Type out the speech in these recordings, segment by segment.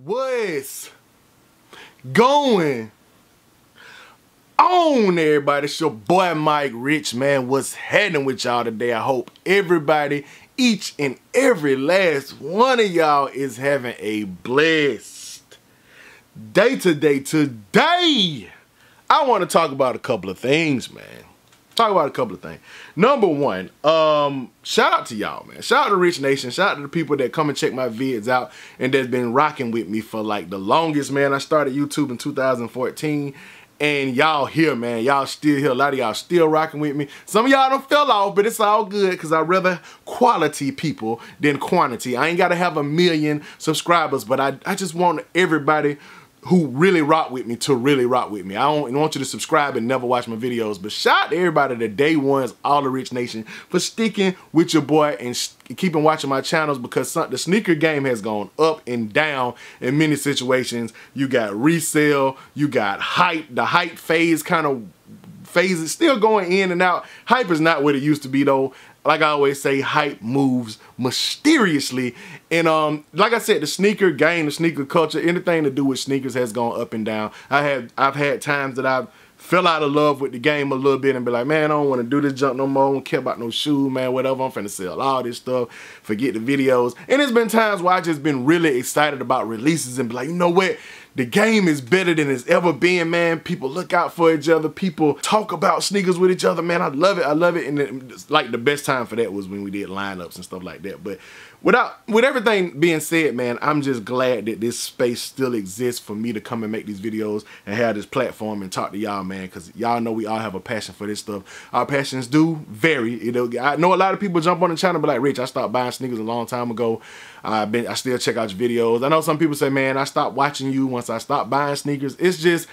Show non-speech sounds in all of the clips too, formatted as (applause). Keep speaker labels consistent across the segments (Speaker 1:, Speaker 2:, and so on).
Speaker 1: What's going on, everybody? It's your boy Mike Rich, man. What's happening with y'all today? I hope everybody, each and every last one of y'all is having a blessed day today. Today, I want to talk about a couple of things, man talk about a couple of things. Number one, um, shout out to y'all, man. Shout out to Rich Nation. Shout out to the people that come and check my vids out and that's been rocking with me for like the longest, man. I started YouTube in 2014 and y'all here, man. Y'all still here. A lot of y'all still rocking with me. Some of y'all don't fell off, but it's all good because I rather quality people than quantity. I ain't got to have a million subscribers, but I, I just want everybody who really rock with me to really rock with me. I don't want you to subscribe and never watch my videos, but shout out to everybody the day ones, all the Rich Nation, for sticking with your boy and keeping watching my channels because some, the sneaker game has gone up and down in many situations. You got resale, you got hype, the hype phase kind of phase is still going in and out. Hype is not what it used to be though like I always say, hype moves mysteriously. And um, like I said, the sneaker game, the sneaker culture, anything to do with sneakers has gone up and down. I have I've had times that I've fell out of love with the game a little bit and be like, man, I don't want to do this junk no more. I don't care about no shoe, man, whatever. I'm finna sell all this stuff. Forget the videos. And there's been times where I just been really excited about releases and be like, you know what? The game is better than it's ever been, man. People look out for each other. People talk about sneakers with each other, man. I love it. I love it. And like the best time for that was when we did lineups and stuff like that. But without with everything being said, man, I'm just glad that this space still exists for me to come and make these videos and have this platform and talk to y'all, man. Because y'all know we all have a passion for this stuff. Our passions do vary. You know, I know a lot of people jump on the channel, but like, Rich, I stopped buying sneakers a long time ago. I've been, I still check out your videos. I know some people say, man, I stopped watching you once I stopped buying sneakers. It's just,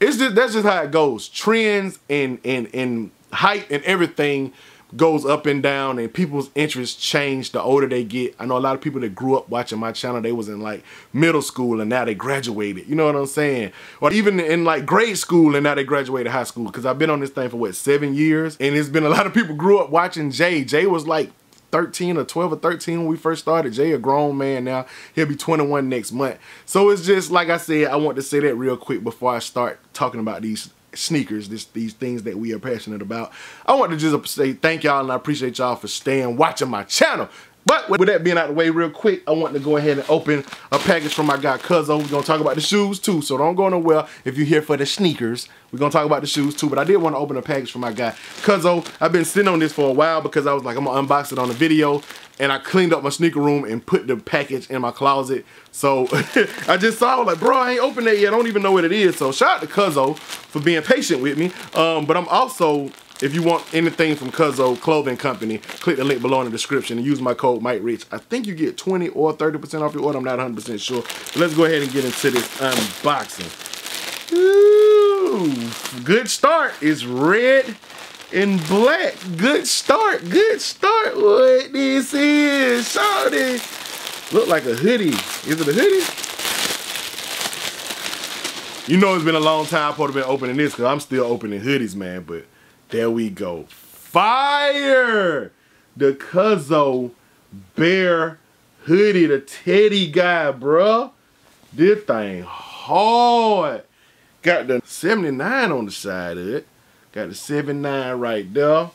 Speaker 1: it's just, that's just how it goes. Trends and, and, and hype and everything goes up and down and people's interests change the older they get. I know a lot of people that grew up watching my channel, they was in like middle school and now they graduated. You know what I'm saying? Or even in like grade school and now they graduated high school. Cause I've been on this thing for what, seven years? And it's been a lot of people grew up watching Jay. Jay was like 13 or 12 or 13 when we first started. Jay a grown man now. He'll be 21 next month. So it's just, like I said, I want to say that real quick before I start talking about these sneakers, this, these things that we are passionate about. I want to just say thank y'all and I appreciate y'all for staying watching my channel. But with that being out of the way real quick, I want to go ahead and open a package from my guy Cuzzo. We're going to talk about the shoes too, so don't go nowhere if you're here for the sneakers. We're going to talk about the shoes too, but I did want to open a package from my guy Cuzzo. I've been sitting on this for a while because I was like, I'm going to unbox it on the video. And I cleaned up my sneaker room and put the package in my closet. So (laughs) I just saw, like, bro, I ain't opened that yet. I don't even know what it is. So shout out to Cuzzo for being patient with me. Um, but I'm also if you want anything from Cuzzo Clothing Company, click the link below in the description and use my code MikeRich. I think you get 20 or 30% off your order. I'm not 100% sure. But let's go ahead and get into this unboxing. Ooh, good start. It's red and black. Good start. Good start. What this is, shorty. Look like a hoodie. Is it a hoodie? You know it's been a long time I've been opening this because I'm still opening hoodies, man. But there we go. Fire! The Cuzzo Bear hoodie, the teddy guy, bruh. This thing hard. Got the 79 on the side of it. Got the 79 right there.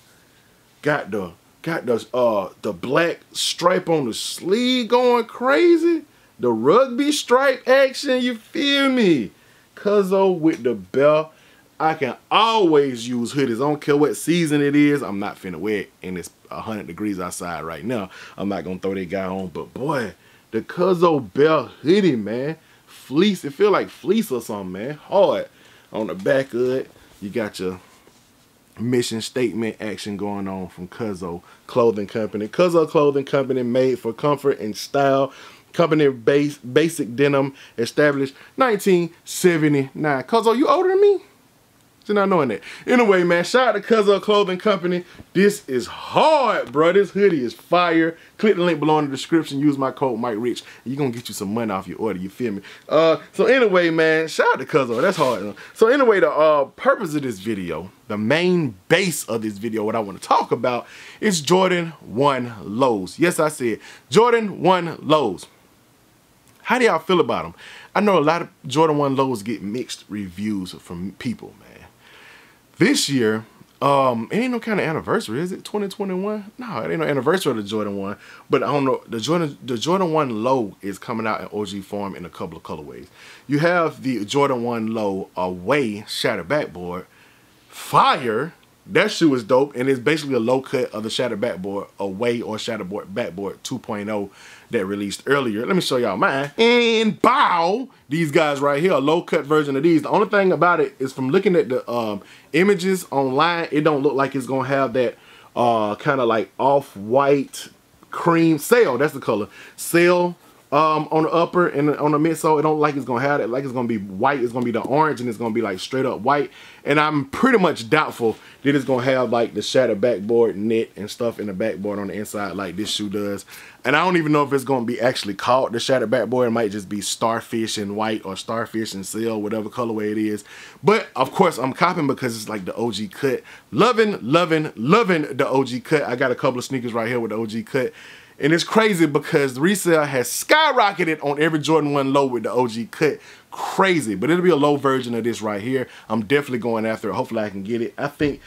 Speaker 1: Got the got the uh the black stripe on the sleeve going crazy. The rugby stripe action, you feel me? Cuzzo with the belt I can always use hoodies. I don't care what season it is. I'm not finna wear it and it's 100 degrees outside right now. I'm not gonna throw that guy on. But boy, the Cuzzo Bell hoodie, man. Fleece, it feel like fleece or something, man. Hard. On the back of it, you got your mission statement action going on from Cuzzo Clothing Company. Cuzzo Clothing Company made for comfort and style. Company base, basic denim established 1979. Cuzzo, you older than me? Not knowing that. Anyway, man, shout out to Cuzzo Clothing Company. This is hard, bro. This hoodie is fire. Click the link below in the description. Use my code Mike Rich. You're gonna get you some money off your order. You feel me? Uh, so anyway, man, shout out to Cuzzo. That's hard. So anyway, the uh, purpose of this video, the main base of this video, what I want to talk about is Jordan 1 lows. Yes, I said Jordan 1 lows. How do y'all feel about them? I know a lot of Jordan 1 lows get mixed reviews from people, man. This year, um, it ain't no kind of anniversary, is it? 2021? No, it ain't no anniversary of the Jordan 1. But I don't know. The Jordan the Jordan 1 low is coming out in OG form in a couple of colorways. You have the Jordan 1 low away shattered backboard. Fire that shoe is dope, and it's basically a low cut of the Shattered Backboard Away or Shattered Backboard 2.0 that released earlier. Let me show y'all mine. And bow, these guys right here, a low cut version of these. The only thing about it is from looking at the um, images online, it don't look like it's gonna have that uh, kind of like off-white cream sail. That's the color. Sail um, on the upper and on the midsole. It don't like it's gonna have it. Like it's gonna be white. It's gonna be the orange and it's gonna be like straight up white. And I'm pretty much doubtful that it's gonna have like the shattered backboard knit and stuff in the backboard on the inside like this shoe does. And I don't even know if it's gonna be actually called the shattered backboard. It might just be starfish and white or starfish and seal, whatever colorway it is. But of course I'm copping because it's like the OG cut. Loving, loving, loving the OG cut. I got a couple of sneakers right here with the OG cut. And it's crazy because the resale has skyrocketed on every Jordan 1 low with the OG cut. Crazy. But it'll be a low version of this right here. I'm definitely going after it. Hopefully I can get it. I think,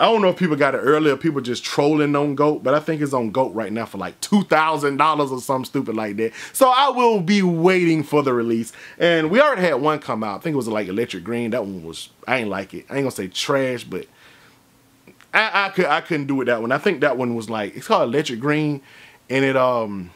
Speaker 1: I don't know if people got it earlier, people just trolling on GOAT, but I think it's on GOAT right now for like $2,000 or something stupid like that. So I will be waiting for the release. And we already had one come out. I think it was like electric green. That one was, I ain't like it. I ain't gonna say trash, but I, I, could, I couldn't do it that one. I think that one was like, it's called electric green and it um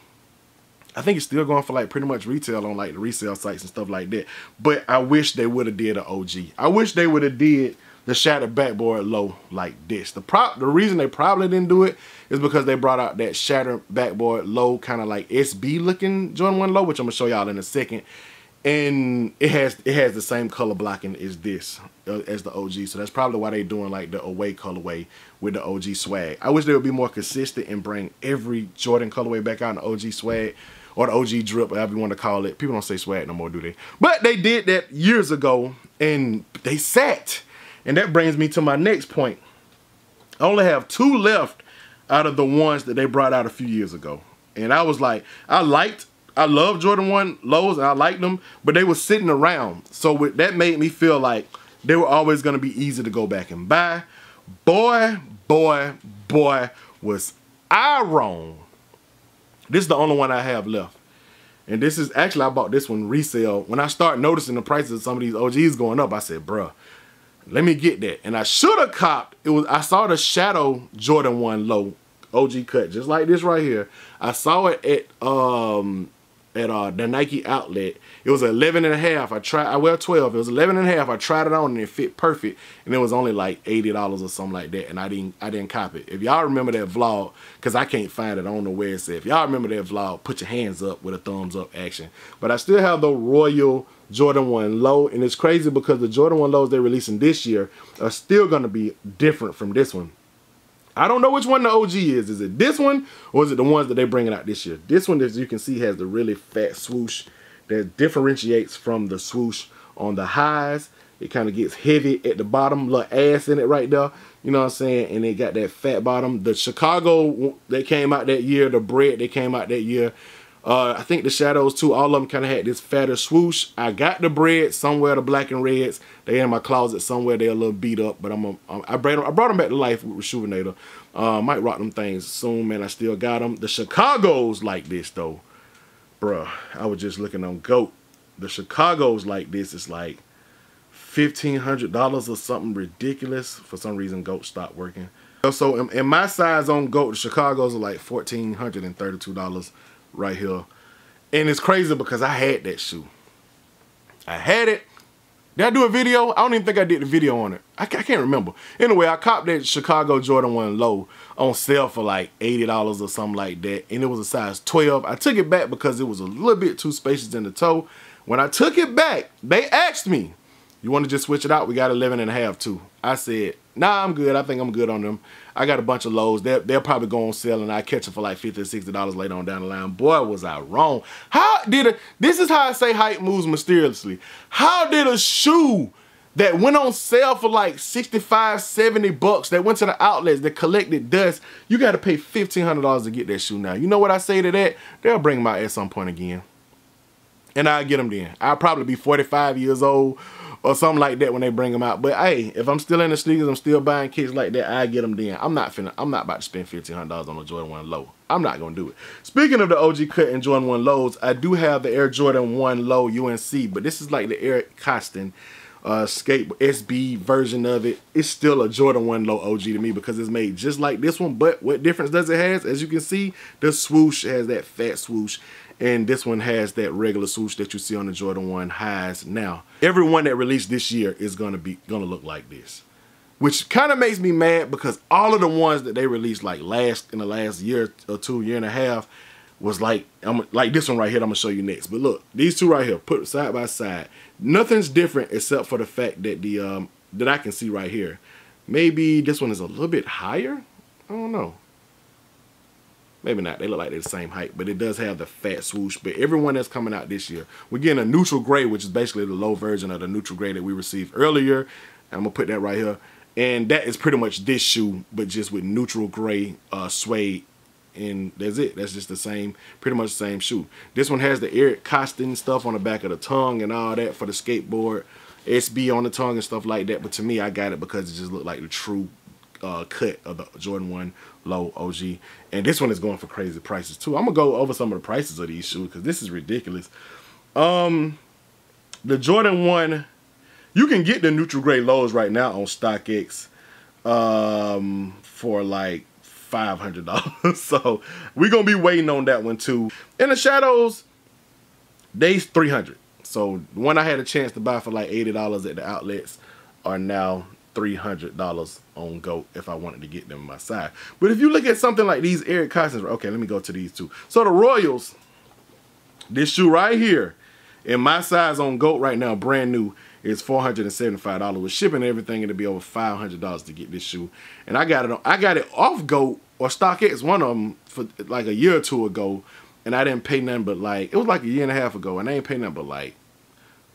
Speaker 1: I think it's still going for like pretty much retail on like the resale sites and stuff like that. But I wish they would have did an OG. I wish they would have did the shattered backboard low like this. The prop the reason they probably didn't do it is because they brought out that shattered backboard low kind of like SB looking Jordan 1 low, which I'm gonna show y'all in a second and it has it has the same color blocking as this uh, as the OG so that's probably why they're doing like the away colorway with the OG swag I wish they would be more consistent and bring every Jordan colorway back out in the OG swag or the OG drip whatever you want to call it people don't say swag no more do they but they did that years ago and they sat and that brings me to my next point I only have two left out of the ones that they brought out a few years ago and I was like I liked I love Jordan 1 lows and I liked them, but they were sitting around. So with, that made me feel like they were always going to be easy to go back and buy. Boy, boy, boy, was I wrong. This is the only one I have left. And this is actually, I bought this one resale. When I start noticing the prices of some of these OGs going up, I said, bruh, let me get that. And I should have copped, it was, I saw the Shadow Jordan 1 low OG cut, just like this right here. I saw it at um at uh, the Nike outlet. It was 11 and a half. I tried, I wear 12. It was 11 and a half. I tried it on and it fit perfect. And it was only like $80 or something like that. And I didn't, I didn't cop it. If y'all remember that vlog, cause I can't find it. I don't know where it's at. If y'all remember that vlog, put your hands up with a thumbs up action. But I still have the Royal Jordan 1 low. And it's crazy because the Jordan 1 lows they're releasing this year are still going to be different from this one. I don't know which one the OG is. Is it this one or is it the ones that they're bringing out this year? This one, as you can see, has the really fat swoosh that differentiates from the swoosh on the highs. It kind of gets heavy at the bottom, little ass in it right there. You know what I'm saying? And it got that fat bottom. The Chicago, that came out that year. The bread, that came out that year. Uh, I think the shadows too, all of them kind of had this fatter swoosh. I got the bread somewhere, the black and reds. They in my closet somewhere. They're a little beat up, but I'm a, I brought them, I brought them back to life with Reshoevn8r. Uh, might rock them things soon, man. I still got them. The Chicago's like this though, bruh. I was just looking on Goat. The Chicago's like this. It's like fifteen hundred dollars or something ridiculous. For some reason, Goat stopped working. So in, in my size on Goat, the Chicago's are like fourteen hundred and thirty-two dollars right here. And it's crazy because I had that shoe. I had it. Did I do a video? I don't even think I did the video on it. I, I can't remember. Anyway, I copped that Chicago Jordan 1 low on sale for like $80 or something like that. And it was a size 12. I took it back because it was a little bit too spacious in the toe. When I took it back, they asked me, you want to just switch it out? We got 11 and a half too. I said, nah, I'm good. I think I'm good on them. I got a bunch of lows. They're, they'll probably go on sale and I catch them for like 50 or $60 later on down the line. Boy, was I wrong. How did a, this is how I say hype moves mysteriously. How did a shoe that went on sale for like 65, 70 bucks, that went to the outlets, that collected dust, you got to pay $1,500 to get that shoe now. You know what I say to that? They'll bring them out at some point again. and I'll get them then. I'll probably be 45 years old or something like that when they bring them out. But hey, if I'm still in the sneakers, I'm still buying kicks like that, I get them then. I'm not finna, I'm not about to spend $1,500 on a Jordan 1 low. I'm not gonna do it. Speaking of the OG cut and Jordan 1 lows, I do have the Air Jordan 1 low UNC, but this is like the Eric Koston uh, skate SB version of it. It's still a Jordan 1 low OG to me because it's made just like this one. But what difference does it has? As you can see, the swoosh has that fat swoosh and this one has that regular swoosh that you see on the Jordan 1 highs now. Every one that released this year is gonna be gonna look like this. Which kind of makes me mad because all of the ones that they released like last in the last year or two, year and a half, was like I'm like this one right here I'm gonna show you next. But look, these two right here, put side by side. Nothing's different except for the fact that the um that I can see right here. Maybe this one is a little bit higher. I don't know. Maybe not. They look like they're the same height, but it does have the fat swoosh. But everyone that's coming out this year, we're getting a neutral gray, which is basically the low version of the neutral gray that we received earlier. I'm gonna put that right here. And that is pretty much this shoe, but just with neutral gray uh, suede. And that's it. That's just the same, pretty much the same shoe. This one has the Eric Koston stuff on the back of the tongue and all that for the skateboard. SB on the tongue and stuff like that. But to me, I got it because it just looked like the true uh, cut of the Jordan 1 low OG. And this one is going for crazy prices too. I'm going to go over some of the prices of these shoes because this is ridiculous. Um, The Jordan 1, you can get the neutral gray lows right now on StockX um, for like $500. (laughs) so we're going to be waiting on that one too. In the shadows, they's 300 So one I had a chance to buy for like $80 at the outlets are now $300 on GOAT if I wanted to get them my side. But if you look at something like these Eric Kostons, okay, let me go to these two. So the Royals, this shoe right here, in my size on GOAT right now, brand new, is $475. With shipping and everything, it'll be over $500 to get this shoe. And I got it on, I got it off GOAT or StockX, one of them, for like a year or two ago. And I didn't pay nothing but like, it was like a year and a half ago, and I ain't pay nothing but like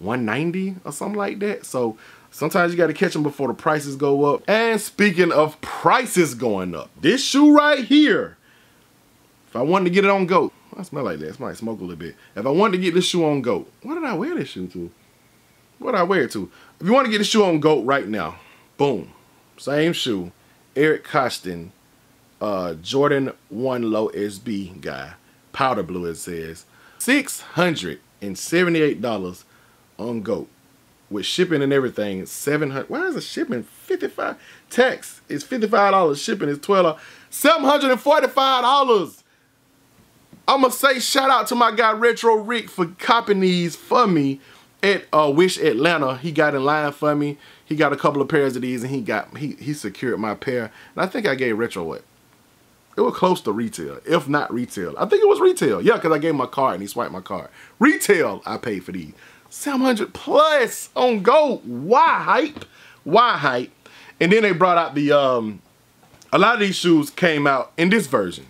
Speaker 1: 190 or something like that. So Sometimes you got to catch them before the prices go up. And speaking of prices going up, this shoe right here, if I wanted to get it on GOAT, I smell like that. It might smoke a little bit. If I wanted to get this shoe on GOAT, what did I wear this shoe to? What did I wear it to? If you want to get this shoe on GOAT right now, boom, same shoe, Eric Koston, uh, Jordan 1 Low SB guy, powder blue it says, $678 on GOAT with shipping and everything, seven hundred. Why is the shipping fifty five? Tax is fifty five dollars. Shipping is twelve. Seven hundred and forty five dollars. I'm gonna say shout out to my guy Retro Rick for copying these for me at uh, Wish Atlanta. He got in line for me. He got a couple of pairs of these and he got he he secured my pair. And I think I gave Retro what? It was close to retail, if not retail. I think it was retail. Yeah, because I gave him my card and he swiped my card. Retail, I paid for these. 700 plus on gold. Why hype? Why hype? And then they brought out the, um, a lot of these shoes came out in this version.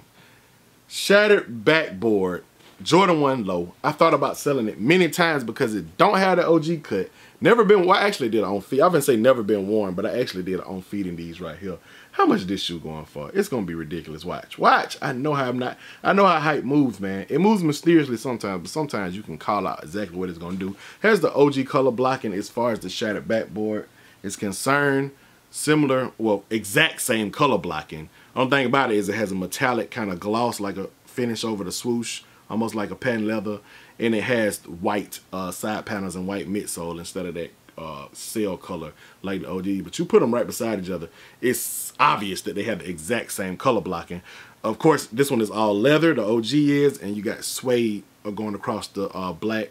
Speaker 1: Shattered backboard, Jordan 1 low. I thought about selling it many times because it don't have the OG cut. Never been, well, I actually did on feet. I've been saying never been worn, but I actually did on feet in these right here. How much is this shoe going for? It's gonna be ridiculous. Watch, watch. I know how I'm not. I know how hype moves, man. It moves mysteriously sometimes, but sometimes you can call out exactly what it's gonna do. Has the OG color blocking as far as the shattered backboard is concerned. Similar, well, exact same color blocking. Only thing about it is it has a metallic kind of gloss, like a finish over the swoosh, almost like a patent leather, and it has white uh, side panels and white midsole instead of that uh, sail color like the OG, but you put them right beside each other, it's obvious that they have the exact same color blocking. Of course, this one is all leather, the OG is, and you got suede going across the uh, black.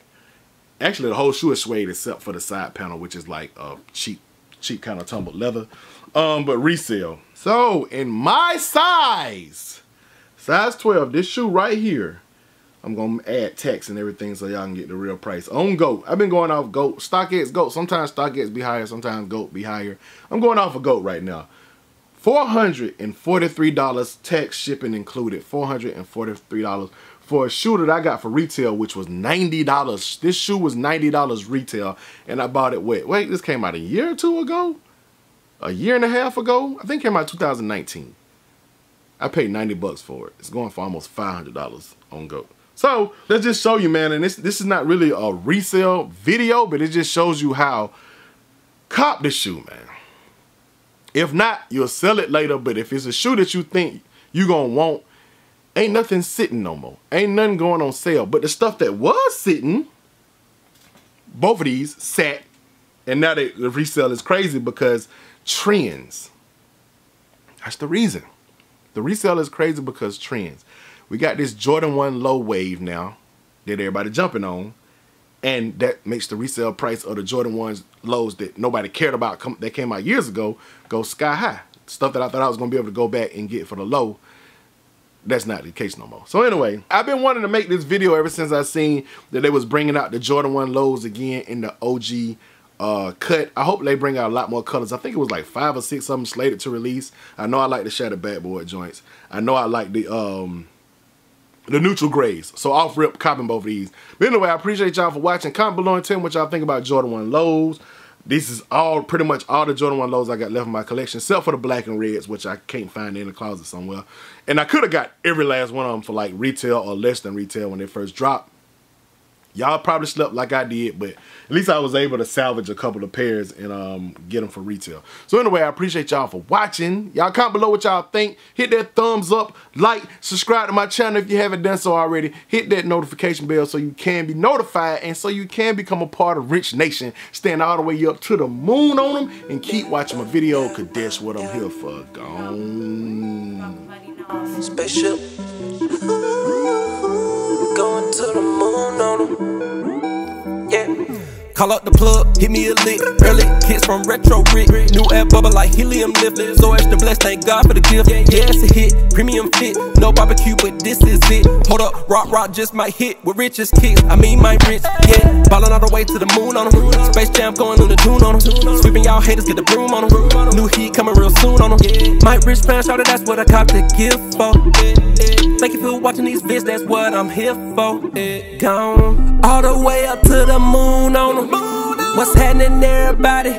Speaker 1: Actually, the whole shoe is suede except for the side panel, which is like a cheap, cheap kind of tumbled leather. Um, but resale. So, in my size, size 12, this shoe right here, I'm gonna add text and everything so y'all can get the real price. On GOAT. I've been going off GOAT. StockX GOAT. Sometimes StockX be higher, sometimes GOAT be higher. I'm going off of GOAT right now. $443 tax shipping included. $443 for a shoe that I got for retail, which was $90. This shoe was $90 retail, and I bought it, wait, wait, this came out a year or two ago? A year and a half ago? I think came out 2019. I paid 90 bucks for it. It's going for almost $500 on GOAT. So let's just show you, man. And this this is not really a resale video, but it just shows you how cop the shoe, man. If not, you'll sell it later. But if it's a shoe that you think you gonna want, ain't nothing sitting no more. Ain't nothing going on sale. But the stuff that was sitting, both of these sat, and now the resale is crazy because trends. That's the reason. The resale is crazy because trends. We got this Jordan 1 low wave now that everybody jumping on. And that makes the resale price of the Jordan 1's lows that nobody cared about come, that came out years ago go sky high. Stuff that I thought I was going to be able to go back and get for the low. That's not the case no more. So anyway, I've been wanting to make this video ever since I seen that they was bringing out the Jordan 1 lows again in the OG uh, cut. I hope they bring out a lot more colors. I think it was like five or six of them slated to release. I know I like the Shattered boy joints. I know I like the um the neutral grays. So off rip, copping both of these. But anyway, I appreciate y'all for watching. Comment below and tell me what y'all think about Jordan 1 lows. This is all pretty much all the Jordan 1 lows I got left in my collection, except for the black and reds, which I can't find in the closet somewhere. And I could have got every last one of them for like retail or less than retail when they first dropped. Y'all probably slept like I did, but at least I was able to salvage a couple of pairs and um, get them for retail. So anyway, I appreciate y'all for watching. Y'all comment below what y'all think. Hit that thumbs up, like, subscribe to my channel if you haven't done so already. Hit that notification bell so you can be notified and so you can become a part of Rich Nation. Stand all the way up to the moon on them and keep watching my video because that's what I'm here for. Gone. Spaceship. (laughs)
Speaker 2: Going to the moon on them. Call up the plug, hit me a lick. Early kicks from Retro Rick. New air bubble like helium lift. So extra blessed, thank God for the gift. Yeah, it's a hit. Premium fit. No barbecue, but this is it. Hold up, rock, rock just might hit with richest kicks. I mean, my rich, yeah. Ballin' all the way to the moon on them. Space Jam going on the tune on them. Sweeping y'all haters, get the broom on them. New heat coming real soon on them. My rich fan shouted, that's what I cop the gift for. Thank you for watching these vids, that's what I'm here for. Gone all the way up to the moon on them. What's happening, everybody?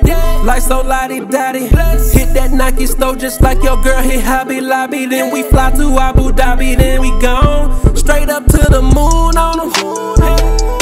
Speaker 2: Life so lottie dotty. Hit that Nike store just like your girl hit Hobby Lobby. Then we fly to Abu Dhabi, then we gone straight up to the moon on them.